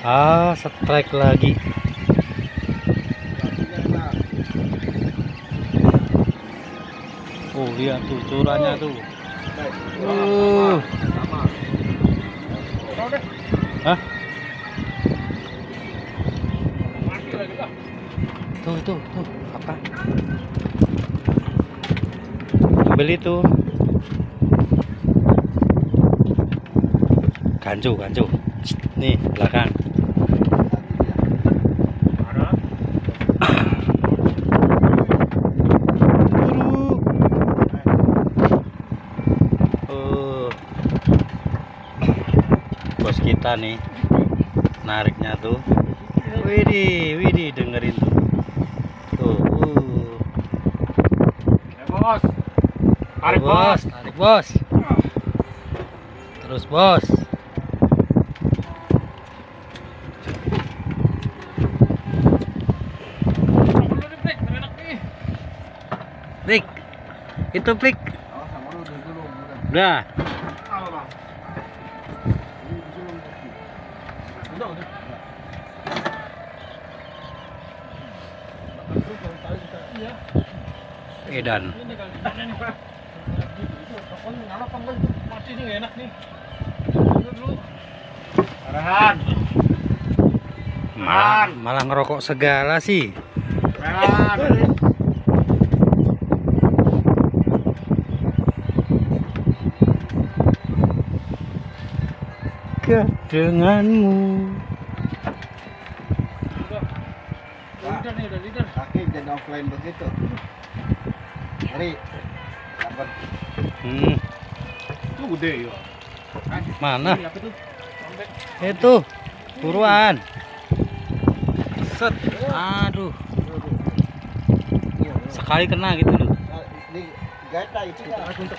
Ah, strike lagi. Oh, lihat tuh curannya tuh. Uh. Hah? Tuh, tuh, tuh. Apa? Ambil itu. Gancu, gancu. Nih, belakang. Bos kita nih nariknya tuh. Widih, widih dengerin tuh. Tuh. Uh. bos Tarik bos, tarik bos. Terus bos. Plik. Itu plik. Udah. Edan. Arahan. Malah, malah ngerokok segala sih. Arahan. Kedenganmu. Kaki jadi offline begitu. Hari dapat Hmm, Itu gede ya. mana? Itu. Buruan. Set. Aduh. Sekali kena gitu loh. di gata itu untuk